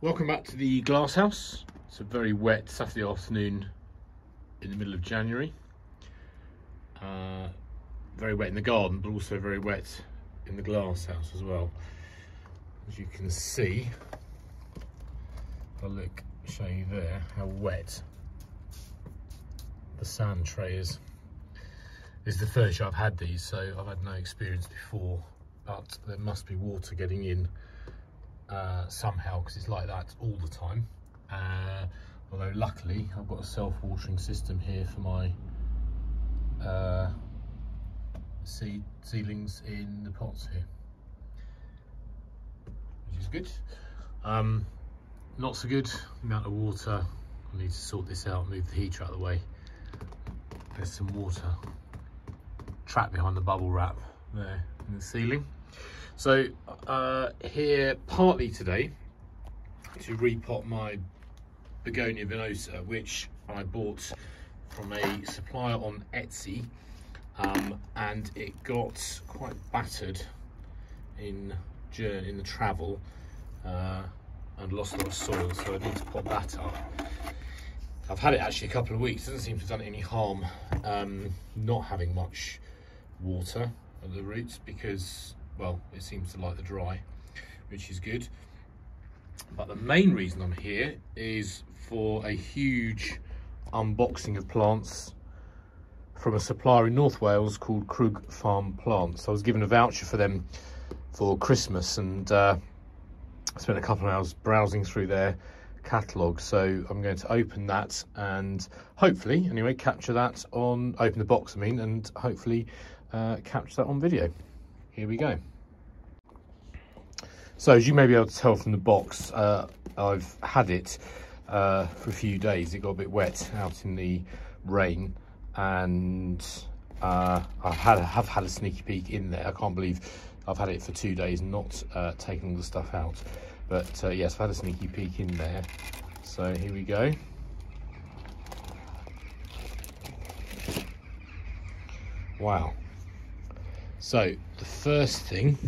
Welcome back to the glass house. It's a very wet Saturday afternoon in the middle of January. Uh, very wet in the garden, but also very wet in the glass house as well. As you can see, if I look, show you there how wet the sand tray is. This is the first year I've had these, so I've had no experience before, but there must be water getting in uh, somehow because it's like that all the time. Uh, although luckily I've got a self-watering system here for my uh, seed seedlings in the pots here, which is good. Um, not so good, amount of water. I need to sort this out, move the heater out of the way. There's some water trapped behind the bubble wrap there in the ceiling. So uh, here partly today to repot my begonia venosa, which I bought from a supplier on Etsy, um, and it got quite battered in in the travel uh, and lost a lot of soil, so I need to pot that up. I've had it actually a couple of weeks. Doesn't seem to have done any harm um, not having much water at the roots because, well, it seems to like the dry, which is good. But the main reason I'm here is for a huge unboxing of plants from a supplier in North Wales called Crug Farm Plants. I was given a voucher for them for Christmas and uh, I spent a couple of hours browsing through their catalogue. So I'm going to open that and hopefully, anyway, capture that on, open the box, I mean, and hopefully uh, capture that on video. Here we go. So as you may be able to tell from the box, uh, I've had it uh, for a few days. It got a bit wet out in the rain and uh, I had, have had a sneaky peek in there. I can't believe I've had it for two days, not uh, taking all the stuff out. But uh, yes, I've had a sneaky peek in there. So here we go. Wow. So the first thing,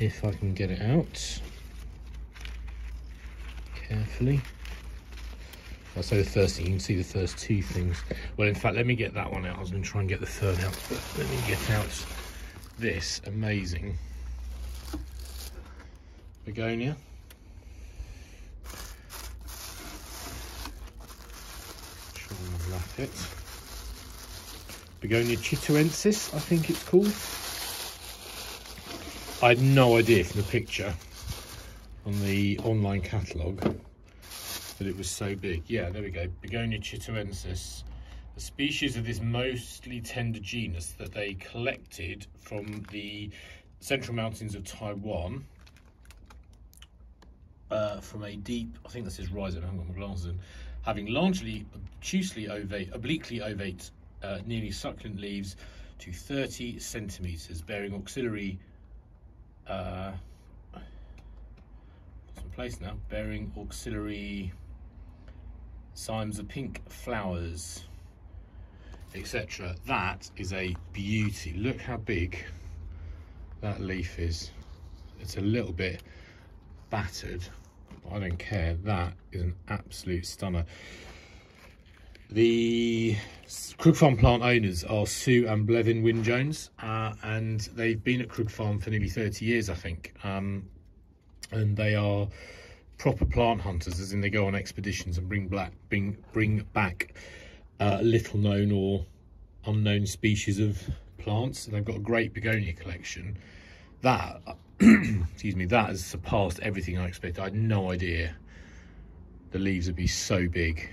if I can get it out carefully. I'll say the first thing, you can see the first two things. Well, in fact, let me get that one out. I was going to try and get the third out, but let me get out this amazing begonia. Try and it. Begonia chitoensis, I think it's called. I had no idea from the picture on the online catalogue that it was so big. Yeah, there we go. Begonia chitoensis, a species of this mostly tender genus that they collected from the central mountains of Taiwan uh, from a deep, I think this is rhizome, I haven't got my glasses in, having largely obtusely ovate, obliquely ovate, uh, nearly succulent leaves to 30 centimetres, bearing auxiliary, uh, some place now, bearing auxiliary cymes of pink flowers, etc. That is a beauty. Look how big that leaf is. It's a little bit battered. But I don't care. That is an absolute stunner. The Crug Farm plant owners are Sue and Bleddyn Wynn Jones, uh, and they've been at Crug Farm for nearly 30 years, I think. Um, and they are proper plant hunters, as in they go on expeditions and bring black, bring bring back uh, little known or unknown species of plants. And They've got a great begonia collection. That excuse me, that has surpassed everything I expected. I had no idea the leaves would be so big.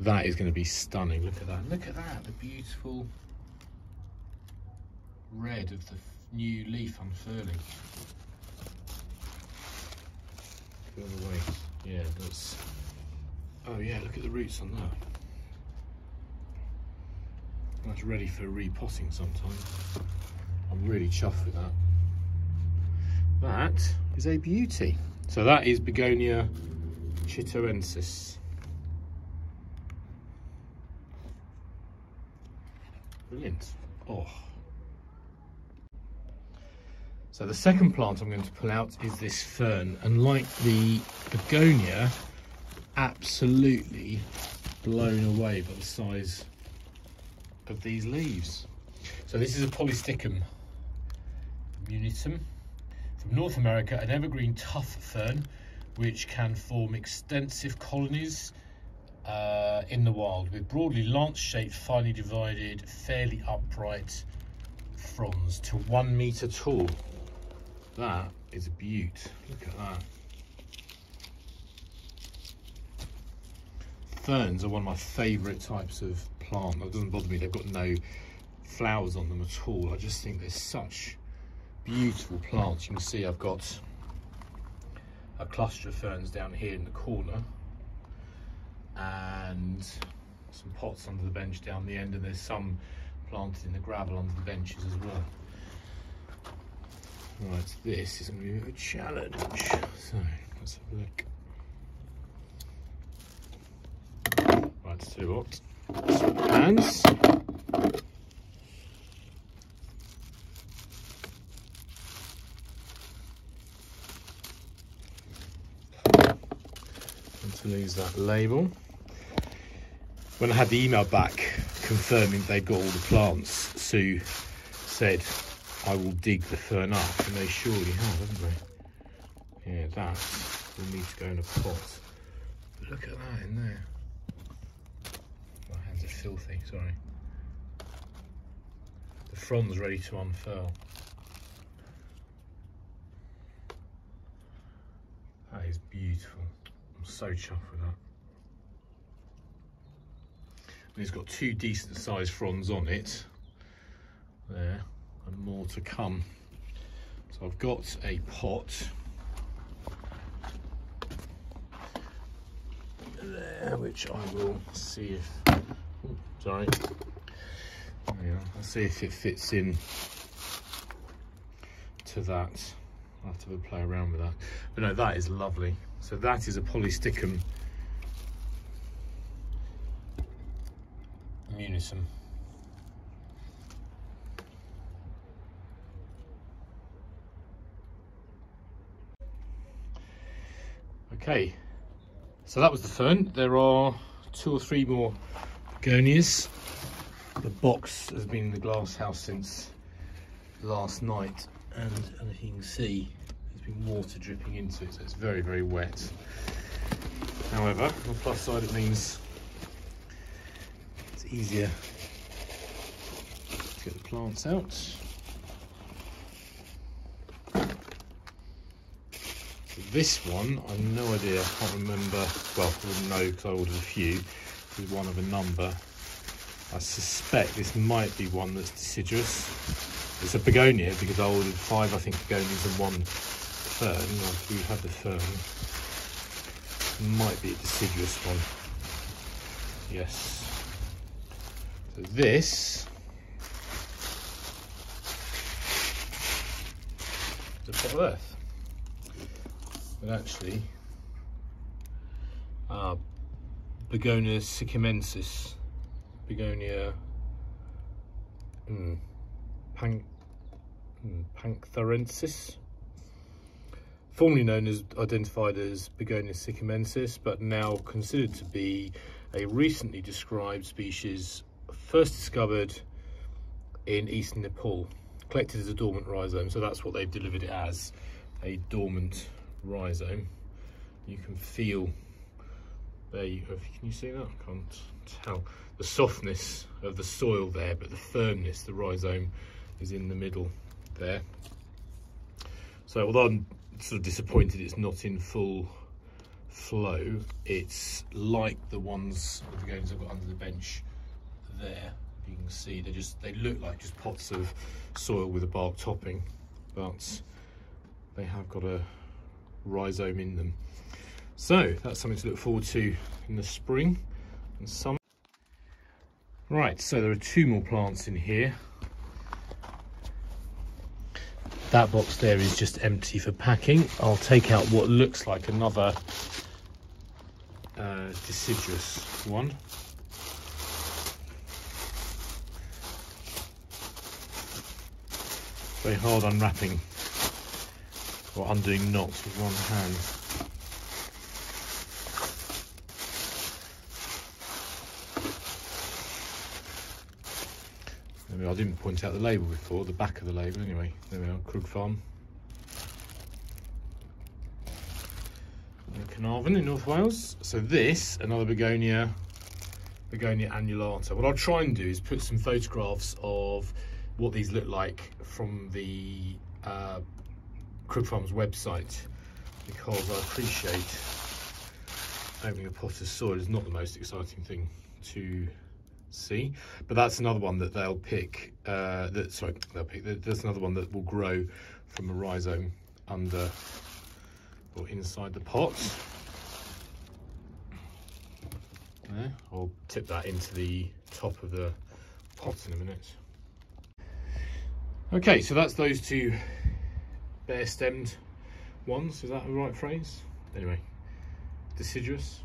That is going to be stunning. Look at that. Look at that. The beautiful red of the new leaf unfurling. The way. Yeah, that's. Oh yeah, look at the roots on that. That's ready for repotting sometime. I'm really chuffed with that. That is a beauty. So that is Begonia chitoensis. Brilliant. Oh. So the second plant I'm going to pull out is this fern. And like the begonia, absolutely blown away by the size of these leaves. So this is a Polystichum munitum from North America, an evergreen tough fern which can form extensive colonies uh, in the wild with broadly lance-shaped, finely divided, fairly upright fronds to one metre tall. That is a beaut. Look at that. Ferns are one of my favourite types of plant. It doesn't bother me, they've got no flowers on them at all. I just think they're such beautiful plants. You can see I've got a cluster of ferns down here in the corner and some pots under the bench down the end and there's some planted in the gravel under the benches as well. Right, this is going to be a challenge. So, let's have a look. Right, so what? Some. to lose that uh, label. When I had the email back confirming they got all the plants, Sue said, I will dig the fern up, and they surely have, haven't they? Yeah, that will need to go in a pot. Look at that in there. My hands are filthy, sorry. The fronds ready to unfurl. That is beautiful. I'm so chuffed with that. And it's got two decent sized fronds on it. There, and more to come. So I've got a pot. There, which I will see if, oh, sorry. I'll see if it fits in to that. I'll have to play around with that. But no, that is lovely. So that is a polystichum munitum. Okay, so that was the fern. There are two or three more begonias. The box has been in the glass house since last night and, and as you can see there's been water dripping into it so it's very very wet. However on the plus side it means it's easier to get the plants out. So this one I've no idea I can't remember well I wouldn't know because I ordered a few. This is one of a number. I suspect this might be one that's deciduous it's a begonia because I ordered five, I think, begonias and one fern. After we had the fern, might be a deciduous one. Yes. So this is a pot of earth. But actually, uh, Begonia sikkimensis, Begonia. Hmm Pan hmm, Panchtharensis, formerly known as identified as Begonia sikkimensis, but now considered to be a recently described species first discovered in eastern Nepal, collected as a dormant rhizome. So that's what they've delivered it as, a dormant rhizome. You can feel there you can you see that? I can't tell the softness of the soil there, but the firmness, the rhizome is in the middle there. So although I'm sort of disappointed it's not in full flow, it's like the ones the games I've got under the bench there. You can see they just they look like just pots of soil with a bark topping, but they have got a rhizome in them. So that's something to look forward to in the spring and summer. Right, so there are two more plants in here. That box there is just empty for packing. I'll take out what looks like another uh, deciduous one. Very hard unwrapping or undoing knots with one hand. I didn't point out the label before, the back of the label anyway. There we are, Crug Farm. Carnarvon in North Wales. So this, another begonia, begonia annulata. What I'll try and do is put some photographs of what these look like from the uh, Crug Farm's website because I appreciate opening a pot of soil is not the most exciting thing to see? But that's another one that they'll pick uh, that sorry they'll pick there's another one that will grow from a rhizome under or inside the pot. There I'll tip that into the top of the pot in a minute. Okay so that's those two bare stemmed ones. Is that the right phrase? Anyway deciduous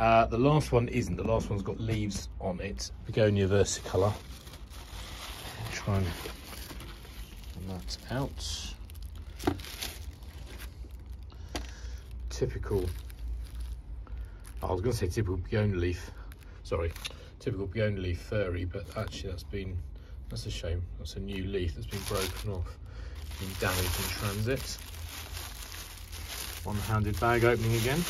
uh, the last one isn't. The last one's got leaves on it. Begonia versicolor. Try and that out. Typical. Oh, I was going to say typical begonia leaf. Sorry, typical begonia leaf furry, but actually that's been that's a shame. That's a new leaf that's been broken off, been damaged in transit. One-handed bag opening again.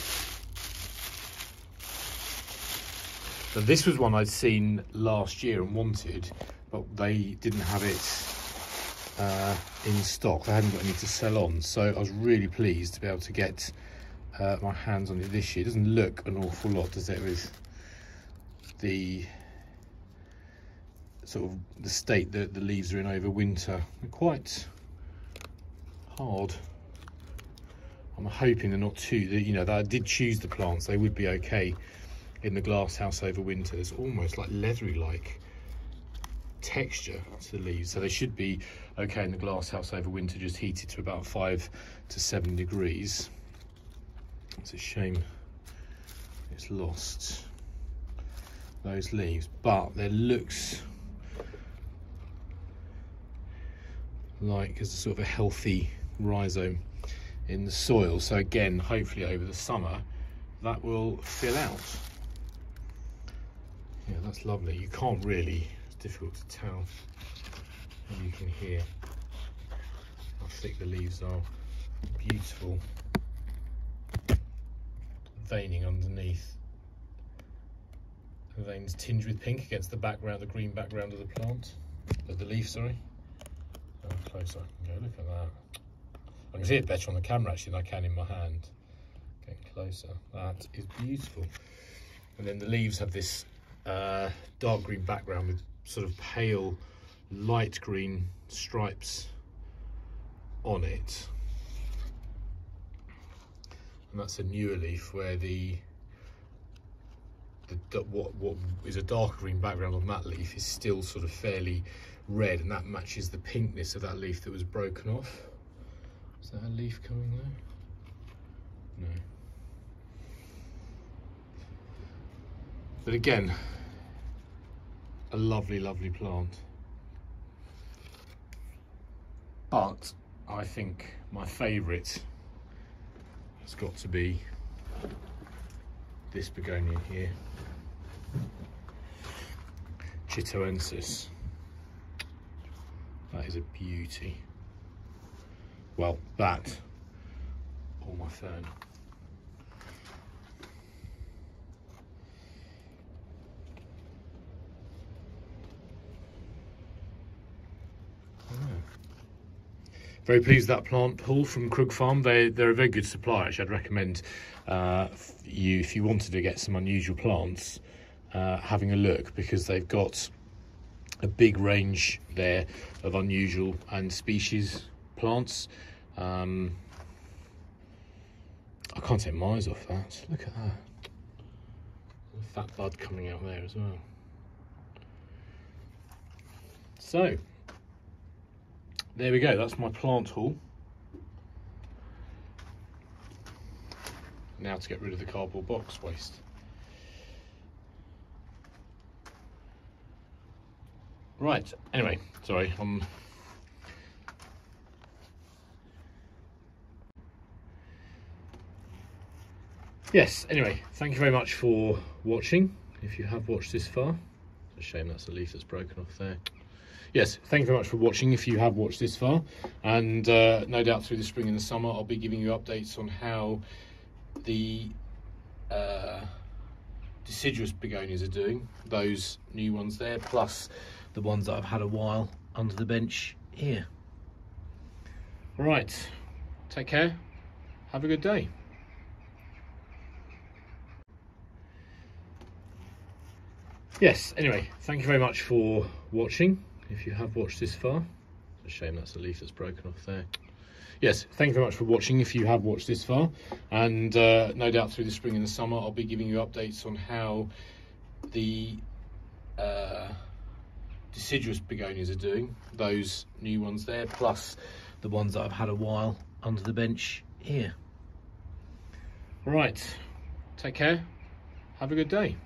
This was one I'd seen last year and wanted, but they didn't have it uh, in stock. They hadn't got any to sell on. So I was really pleased to be able to get uh, my hands on it this year. It doesn't look an awful lot, does it, with the sort of the state that the leaves are in over winter. They're quite hard. I'm hoping they're not too, you know, that I did choose the plants, they would be okay in the glass house over winter. There's almost like leathery like texture to the leaves. So they should be okay in the glass house over winter, just heated to about five to seven degrees. It's a shame it's lost those leaves, but there looks like there's a sort of a healthy rhizome in the soil. So again, hopefully over the summer, that will fill out. Yeah, that's lovely. You can't really, it's difficult to tell. And you can hear how thick the leaves are. Beautiful veining underneath. The veins tinged with pink against the background, the green background of the plant, of the leaf, sorry. How close I can go, look at that. I can see it better on the camera actually than I can in my hand. Getting closer, that is beautiful. And then the leaves have this uh, dark green background with sort of pale light green stripes on it. And that's a newer leaf where the the what what is a dark green background on that leaf is still sort of fairly red and that matches the pinkness of that leaf that was broken off. Is that a leaf coming there? No but again a lovely, lovely plant. But I think my favourite has got to be this begonia here, Chitoensis. That is a beauty. Well, that or my fern. Very pleased with that plant pool from Crug Farm. They, they're a very good supplier. Actually, I'd recommend uh, you, if you wanted to get some unusual plants, uh, having a look because they've got a big range there of unusual and species plants. Um, I can't take my eyes off that. Look at that. Fat bud coming out there as well. So, there we go, that's my plant haul. Now to get rid of the cardboard box waste. Right, anyway, sorry, Um, yes, anyway, thank you very much for watching, if you have watched this far. It's a shame that's the leaf that's broken off there. Yes, thank you very much for watching. If you have watched this far, and uh, no doubt through the spring and the summer, I'll be giving you updates on how the uh, deciduous begonias are doing. Those new ones there, plus the ones that I've had a while under the bench here. All right, take care. Have a good day. Yes, anyway, thank you very much for watching. If you have watched this far, it's a shame that's the leaf that's broken off there. Yes, thank you very much for watching. If you have watched this far, and uh, no doubt through the spring and the summer, I'll be giving you updates on how the uh, deciduous begonias are doing. Those new ones there, plus the ones that I've had a while under the bench here. Right, take care. Have a good day.